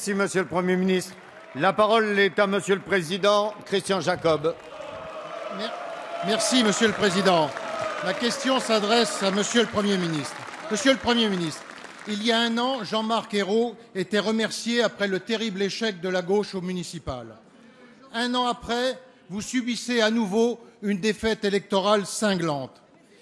Merci, Monsieur le Premier ministre. La parole est à Monsieur le Président Christian Jacob. Merci, Monsieur le Président. Ma question s'adresse à Monsieur le Premier ministre. Monsieur le Premier ministre, il y a un an, Jean-Marc Ayrault était remercié après le terrible échec de la gauche au municipal. Un an après, vous subissez à nouveau une défaite électorale cinglante.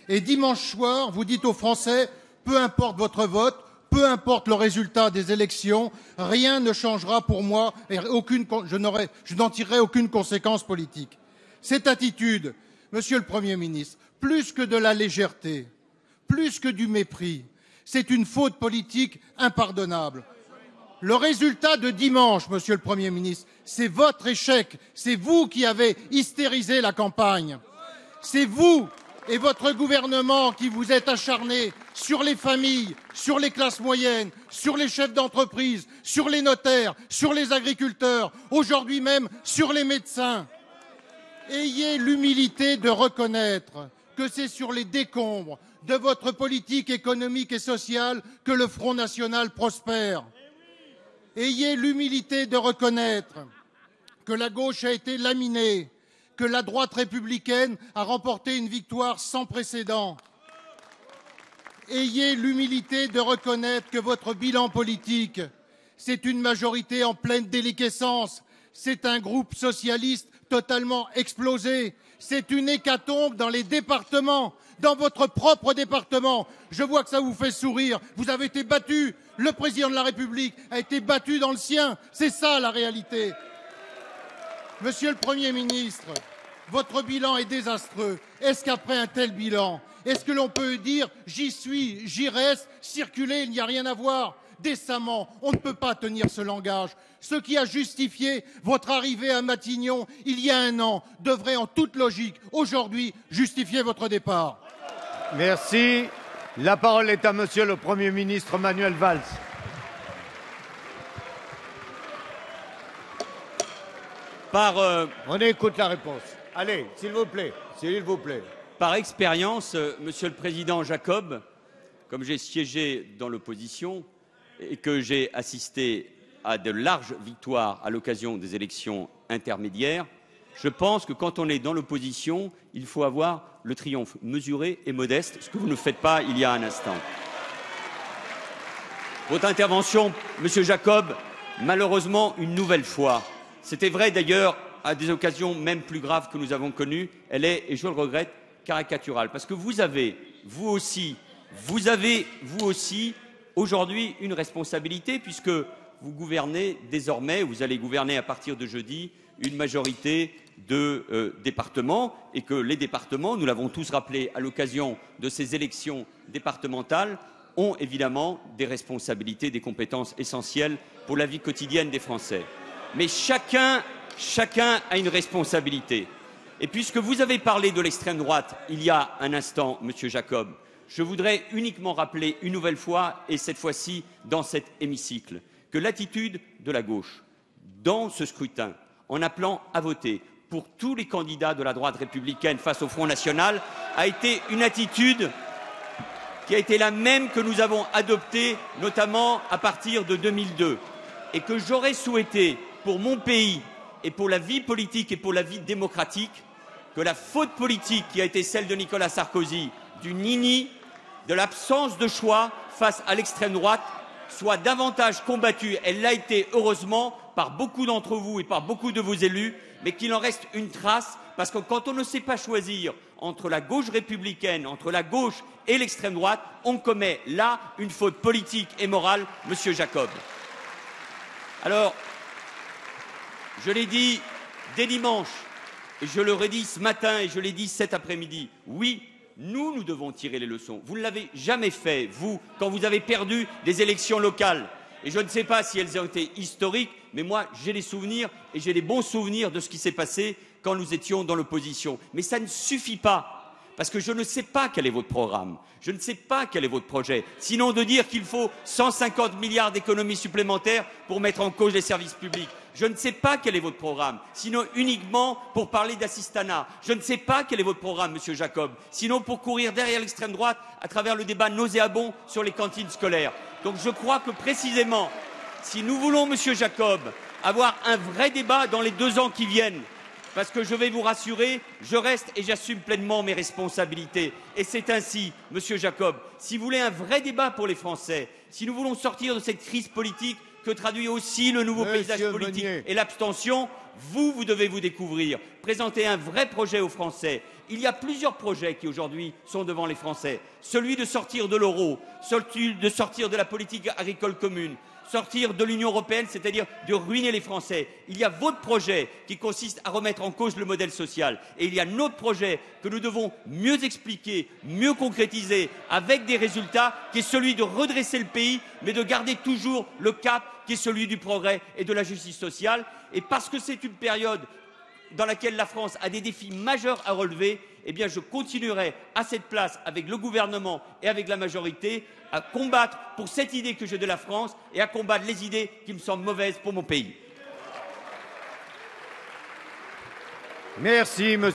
Et dimanche soir, vous dites aux Français peu importe votre vote, peu importe le résultat des élections, rien ne changera pour moi et aucune, je n'en tirerai aucune conséquence politique. Cette attitude, Monsieur le Premier ministre, plus que de la légèreté, plus que du mépris, c'est une faute politique impardonnable. Le résultat de dimanche, Monsieur le Premier ministre, c'est votre échec. C'est vous qui avez hystérisé la campagne. C'est vous et votre gouvernement qui vous êtes acharné sur les familles, sur les classes moyennes, sur les chefs d'entreprise, sur les notaires, sur les agriculteurs, aujourd'hui même sur les médecins. Ayez l'humilité de reconnaître que c'est sur les décombres de votre politique économique et sociale que le Front national prospère. Ayez l'humilité de reconnaître que la gauche a été laminée, que la droite républicaine a remporté une victoire sans précédent. Ayez l'humilité de reconnaître que votre bilan politique, c'est une majorité en pleine déliquescence, c'est un groupe socialiste totalement explosé, c'est une hécatombe dans les départements, dans votre propre département. Je vois que ça vous fait sourire. Vous avez été battu. Le président de la République a été battu dans le sien. C'est ça la réalité. Monsieur le Premier ministre, votre bilan est désastreux. Est-ce qu'après un tel bilan, est-ce que l'on peut dire j'y suis, j'y reste, circuler, il n'y a rien à voir Décemment, on ne peut pas tenir ce langage. Ce qui a justifié votre arrivée à Matignon il y a un an devrait en toute logique aujourd'hui justifier votre départ. Merci. La parole est à Monsieur le Premier ministre Manuel Valls. Par, euh, On écoute la réponse. Allez, s'il vous plaît, s'il vous plaît. par expérience, euh, Monsieur le Président Jacob, comme j'ai siégé dans l'opposition et que j'ai assisté à de larges victoires à l'occasion des élections intermédiaires, je pense que quand on est dans l'opposition, il faut avoir le triomphe mesuré et modeste, ce que vous ne faites pas il y a un instant. Votre intervention, Monsieur Jacob, malheureusement une nouvelle fois, c'était vrai d'ailleurs à des occasions même plus graves que nous avons connues, elle est, et je le regrette, caricaturale. Parce que vous avez, vous aussi, vous avez, vous aussi, aujourd'hui une responsabilité, puisque vous gouvernez désormais, vous allez gouverner à partir de jeudi, une majorité de euh, départements et que les départements, nous l'avons tous rappelé à l'occasion de ces élections départementales, ont évidemment des responsabilités, des compétences essentielles pour la vie quotidienne des Français. Mais chacun, chacun a une responsabilité. Et puisque vous avez parlé de l'extrême droite il y a un instant, Monsieur Jacob, je voudrais uniquement rappeler une nouvelle fois, et cette fois-ci dans cet hémicycle, que l'attitude de la gauche dans ce scrutin, en appelant à voter pour tous les candidats de la droite républicaine face au Front national, a été une attitude qui a été la même que nous avons adoptée, notamment à partir de 2002, et que j'aurais souhaité pour mon pays et pour la vie politique et pour la vie démocratique que la faute politique qui a été celle de Nicolas Sarkozy, du nini, de l'absence de choix face à l'extrême droite, soit davantage combattue. Elle l'a été, heureusement, par beaucoup d'entre vous et par beaucoup de vos élus, mais qu'il en reste une trace, parce que quand on ne sait pas choisir entre la gauche républicaine, entre la gauche et l'extrême droite, on commet là une faute politique et morale, Monsieur Jacob. Alors, je l'ai dit dès dimanche, et je le redis ce matin et je l'ai dit cet après-midi, oui, nous, nous devons tirer les leçons. Vous ne l'avez jamais fait, vous, quand vous avez perdu des élections locales. Et je ne sais pas si elles ont été historiques, mais moi, j'ai les souvenirs et j'ai les bons souvenirs de ce qui s'est passé quand nous étions dans l'opposition. Mais ça ne suffit pas parce que je ne sais pas quel est votre programme, je ne sais pas quel est votre projet, sinon de dire qu'il faut 150 milliards d'économies supplémentaires pour mettre en cause les services publics. Je ne sais pas quel est votre programme, sinon uniquement pour parler d'assistanat. Je ne sais pas quel est votre programme, Monsieur Jacob, sinon pour courir derrière l'extrême droite à travers le débat nauséabond sur les cantines scolaires. Donc je crois que précisément, si nous voulons, Monsieur Jacob, avoir un vrai débat dans les deux ans qui viennent, parce que je vais vous rassurer, je reste et j'assume pleinement mes responsabilités. Et c'est ainsi, Monsieur Jacob, si vous voulez un vrai débat pour les Français, si nous voulons sortir de cette crise politique que traduit aussi le nouveau Monsieur paysage politique Meunier. et l'abstention, vous, vous devez vous découvrir, présenter un vrai projet aux Français. Il y a plusieurs projets qui aujourd'hui sont devant les Français. Celui de sortir de l'euro, celui de sortir de la politique agricole commune, sortir de l'Union européenne, c'est-à-dire de ruiner les Français. Il y a votre projet qui consiste à remettre en cause le modèle social. Et il y a notre projet que nous devons mieux expliquer, mieux concrétiser, avec des résultats, qui est celui de redresser le pays, mais de garder toujours le cap qui est celui du progrès et de la justice sociale. Et parce que c'est une période dans laquelle la France a des défis majeurs à relever, eh bien, je continuerai à cette place avec le gouvernement et avec la majorité à combattre pour cette idée que j'ai de la France et à combattre les idées qui me semblent mauvaises pour mon pays. Merci, monsieur.